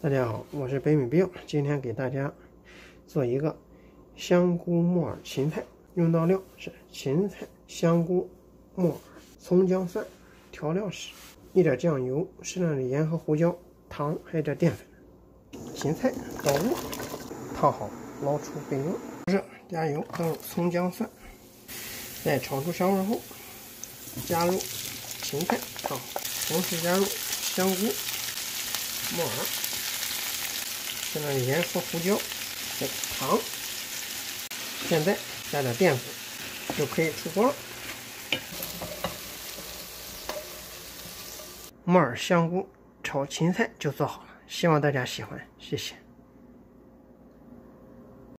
大家好，我是北米冰，今天给大家做一个香菇木耳芹菜，用到料是芹菜、香菇、木耳、葱姜蒜，调料是一点酱油、适量的盐和胡椒、糖，还有点淀粉。芹菜倒入，烫好，捞出备用。热，加油，放入葱姜蒜，在炒出香味后，加入芹菜，烫好，同时加入香菇、木耳。加点盐和胡椒，再糖，现在加点淀粉就可以出锅了。木耳香菇炒芹菜就做好了，希望大家喜欢，谢谢。